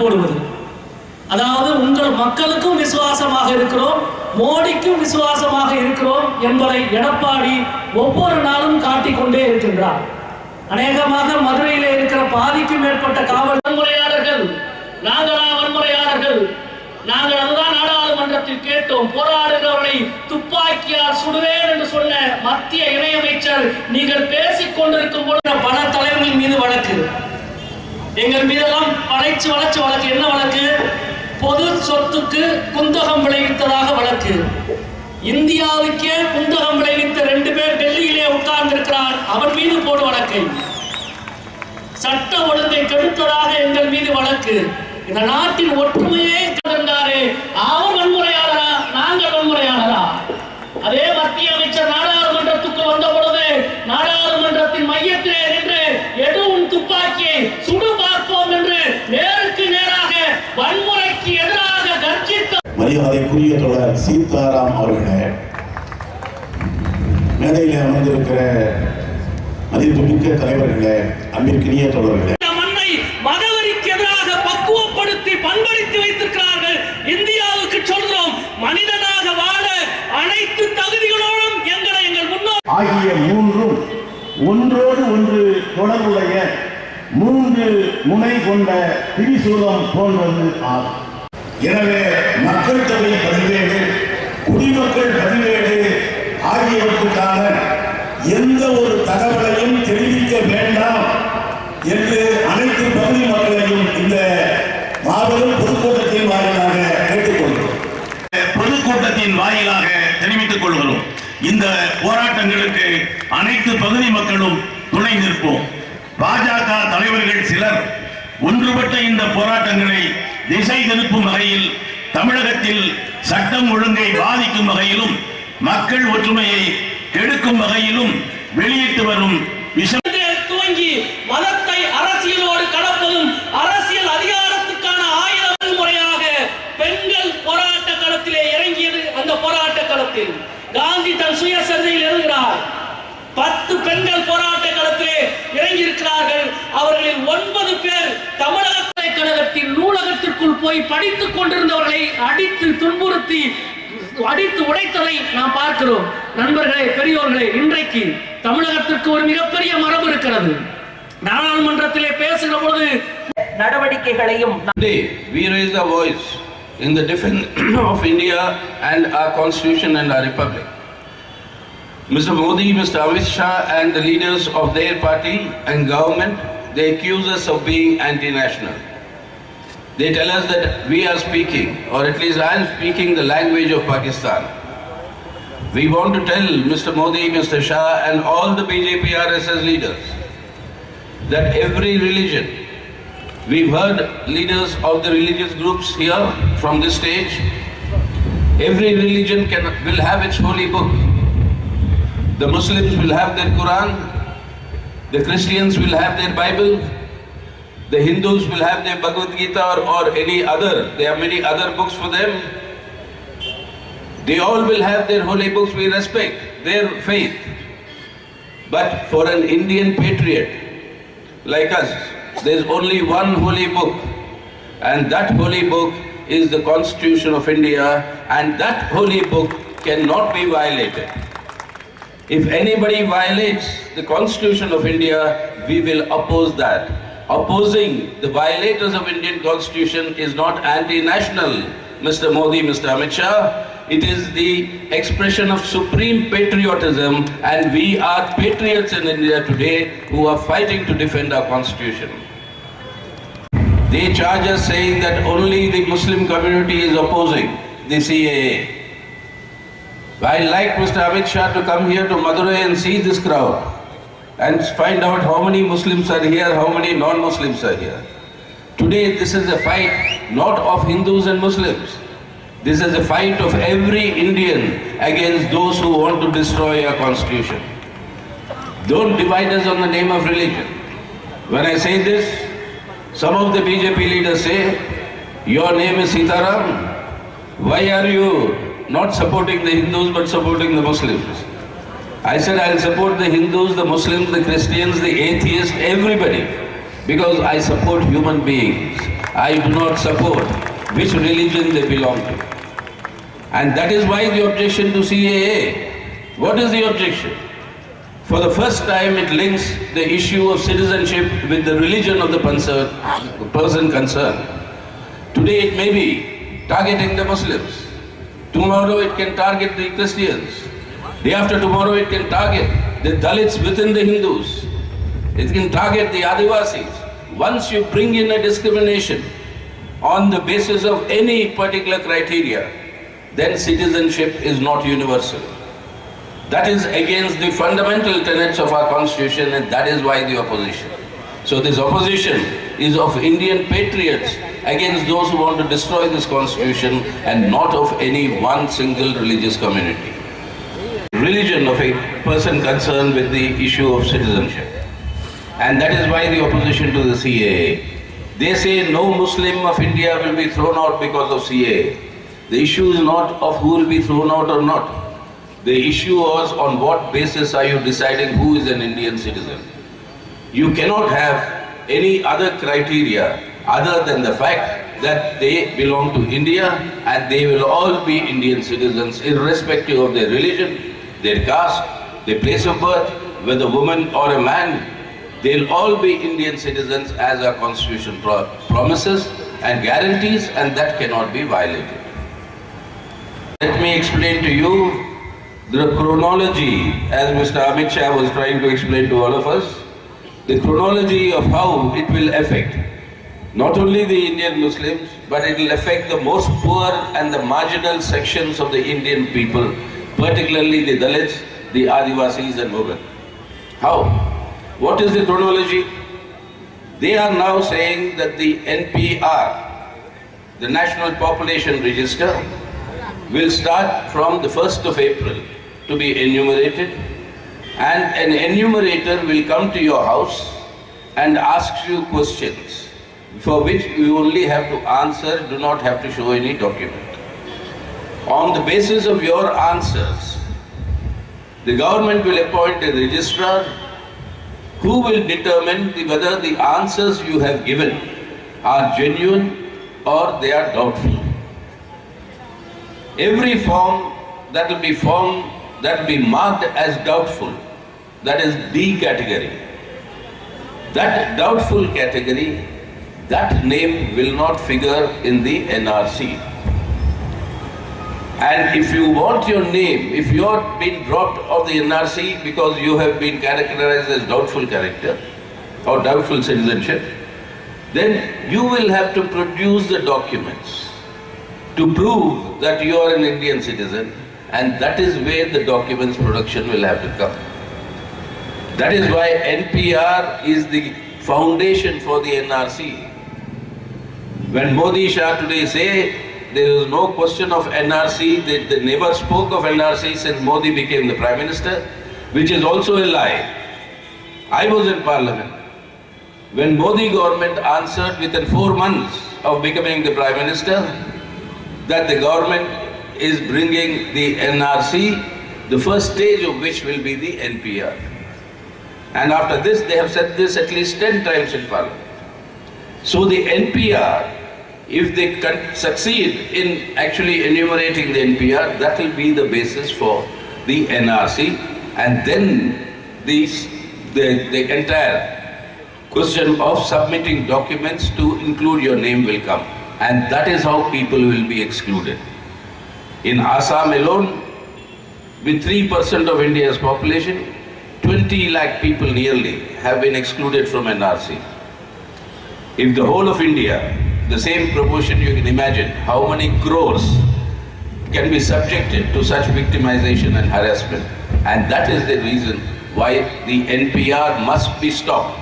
கொள்வது அதாவது உங்கள் மக்களுக்கும் விசுவாசமாக இருக்கிறோம் மோடிக்கும் விசுவாசமாக இருக்கிறோம் என்பதை எடப்பாடி ஒவ்வொரு நாளும் காட்டிக்கொண்டே இருக்கின்றார். அநேகமாக மதுரையிலே இருக்கிற பாதிக்கும் மேற்பட்ட காவல் வன்முறையாளர்கள் நாங்களா வன்முறையாளர்கள்? நாங்கள் அதுதான் நாடாளுமன்றத்தில் கேட்டோம் போராடுகிறவர்களை துப்பாக்கியால் சுடுவேன் என்று சொன்ன மத்திய இணையமைச்சர் நீங்கள் பேசிக் கொண்டிருக்கும் பொழுது பல தலைவர்கள் மீது வழக்கு. எங்கள் மீதெல்லாம் வளைச்சு வளைச்சு வழக்கு. என்ன வழக்கு? பொது சொத்துக்கு குந்தகம் விளைவித்ததாக வழக்கு. இந்தியாவுக்கே குந்தகம் விளைவித்த ரெண்டு பேர் டெல்லியிலே உட்கார்ந்திருக்கிறார். அவன் மீது போடு வழக்கு. சட்ட ஒழுங்கை கெடுத்ததாக எங்கள் மீது வழக்கு. இந்த நாட்டின் ஒற்றுமையே மரியாதைக்குரிய தொடர் சீதாராம் அவர்களே. மேடையில் அமர்ந்திருக்கிற மதிப்புமிக்க தலைவர்களே அன்பிற்கினிய தொடர்களே இந்த மண்ணை மதவெறிக்கு எதிராக பக்குவப்படுத்தி பண்படுத்தி வைத்திருக்கிறார்கள். இந்தியாவுக்கு சொல்கிறோம் மனிதனாக வாழ அனைத்து தகுதிகளோடும் எங்களை எங்கள் முன்னோர் ஆகிய மூன்றும் ஒன்றோடு ஒன்று தொடர்புடைய மூன்று முனை கொண்ட திரிசூலம் போன்றது ஆகும். எனவே மக்கள் தொகை பதிவேடு குடிமக்கள் பதிவேடு ஆகியவற்றுக்கான எந்த ஒரு தகவலையும் தெரிவிக்க வேண்டாம் என்று அனைத்து பகுதி மக்களையும் இந்த மாபெரும் பொதுக்கூட்டத்தின் வாயிலாக கேட்டுக்கொள்கிறோம். பொதுக்கூட்டத்தின் வாயிலாக தெரிவித்துக் கொள்கிறோம். இந்த போராட்டங்களுக்கு அனைத்து பகுதி மக்களும் துணை நிற்போம். பாஜக தலைவர்கள் சிலர் ஒன்றுபட்ட இந்த போராட்டங்களை திசை திருப்பும் வகையில் தமிழகத்தில் சட்டம் ஒழுங்கை பாதிக்கும் வகையிலும் மக்கள் ஒற்றுமையை கெடுக்கும் வகையிலும் வெளியிட்டு வரும் விஷம் துவங்கி மதத்தை அரசியலோடு கலப்பதும் அரசியல் அதிகாரத்துக்கான ஆயுத முறையாக பெண்கள் போராட்ட களத்திலே இறங்கியது அந்த போராட்ட களத்தில். காந்தி தன் சுயசரிதையில் எழுதுகிறார் பத்து பெண்கள் போராட்ட களத்திலே இறங்கியிருக்கிறார்கள். அவர்களில் ஒன்பது பேர் தமிழக நூலகத்திற்குள் போய் படித்துக் கொண்டிருந்தவர்களை அடித்து துன்புறுத்தி அடித்து உடைத்ததை நாம் பார்க்கிறோம் நண்பர்களே பெரியோர்களே இன்றைக்கு தமிழகத்திற்கு ஒரு மிகப்பெரிய மரபு இருக்கிறது நாடாளுமன்றத்திலே பேசுகிற பொழுது நடவடிக்கைகளையும் Today, we raise our voice in the defense of India and our constitution and our republic. Mr. Modi, Mr. Amit Shah and the leaders of their party and government, they accuse us of being anti-national. They tell us that we are speaking, or at least I am speaking the language of Pakistan. We want to tell Mr. Modi, Mr. Shah and all the BJP RSS leaders that every religion, we've heard leaders of the religious groups here from this stage, every religion can, will have its holy book. The Muslims will have their Quran, the Christians will have their Bible, the Hindus will have their Bhagavad Gita or, or any other, there are many other books for them. They all will have their holy books, we respect their faith. But for an Indian patriot like us, there's only one holy book, and that holy book is the Constitution of India, and that holy book cannot be violated. If anybody violates the Constitution of India, we will oppose that. Opposing the violators of Indian Constitution is not anti-national, Mr. Modi, Mr. Amit Shah. It is the expression of supreme patriotism and we are patriots in India today who are fighting to defend our Constitution. They charge us saying that only the Muslim community is opposing the CAA. I like Mr. Amit Shah to come here to Madurai and see this crowd and find out how many Muslims are here, how many non-Muslims are here. Today this is a fight not of Hindus and Muslims. This is a fight of every Indian against those who want to destroy our constitution. Don't divide us on the name of religion. When I say this, some of the BJP leaders say, your name is Sitaram. Why are you not supporting the Hindus but supporting the Muslims? I said I'll support the Hindus, the Muslims, the Christians, the atheists, everybody. Because I support human beings. I do not support which religion they belong to. And that is why the objection to CAA. What is the objection? For the first time, it links the issue of citizenship with the religion of the person, concerned. Today, it may be targeting the Muslims. Tomorrow, it can target the Christians. Day after tomorrow, it can target the Dalits within the Hindus. It can target the Adivasis. Once you bring in a discrimination on the basis of any particular criteria, then citizenship is not universal. That is against the fundamental tenets of our constitution and that is why the opposition. So this opposition is of Indian patriots against those who want to destroy this constitution and not of any one single religious community. Religion of a person concerned with the issue of citizenship. And that is why the opposition to the CAA. They say no Muslim of India will be thrown out because of CAA. The issue is not of who will be thrown out or not. The issue was on what basis are you deciding who is an Indian citizen. You cannot have any other criteria other than the fact that they belong to India and they will all be Indian citizens irrespective of their religion, their caste, their place of birth, whether woman or a man, they'll all be Indian citizens as our constitution pro promises and guarantees and that cannot be violated. Let me explain to you the chronology, as Mr. Amit Shah was trying to explain to all of us, the chronology of how it will affect not only the Indian Muslims, but it will affect the most poor and the marginal sections of the Indian people, particularly the Dalits, the Adivasis and women. How? What is the chronology? They are now saying that the NPR, the National Population Register, will start from the 1st of April to be enumerated and an enumerator will come to your house and ask you questions for which you only have to answer, do not have to show any document. On the basis of your answers, the government will appoint a registrar who will determine the, whether the answers you have given are genuine or they are doubtful. Every form that will be formed, that will be marked as doubtful, that is D category. That doubtful category, that name will not figure in the NRC. And if you want your name, if you have been dropped of the NRC because you have been characterized as doubtful character or doubtful citizenship, then you will have to produce the documents to prove that you are an Indian citizen and that is where the documents production will have to come. That is why NPR is the foundation for the NRC. When Modi Shah today say there is no question of NRC, they, they never spoke of NRC since Modi became the Prime Minister, which is also a lie. I was in Parliament. When Modi government answered within four months of becoming the Prime Minister that the government is bringing the NRC, the first stage of which will be the NPR. And after this, they have said this at least 10 times in Parliament. So the NPR if they can succeed in actually enumerating the NPR, that will be the basis for the NRC and then these, the, the entire question of submitting documents to include your name will come. And that is how people will be excluded. In Assam alone, with 3% of India's population, 20 lakh people nearly have been excluded from NRC. If the whole of India the same proportion you can imagine how many crores can be subjected to such victimization and harassment. And that is the reason why the NPR must be stopped.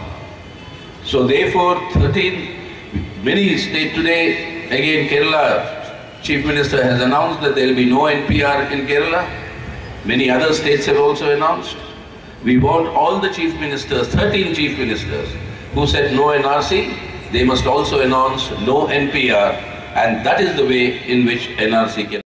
So therefore, 13, many state today, again Kerala Chief Minister has announced that there will be no NPR in Kerala. Many other states have also announced. We want all the chief ministers, 13 chief ministers, who said no NRC, they must also announce no NPR and that is the way in which NRC can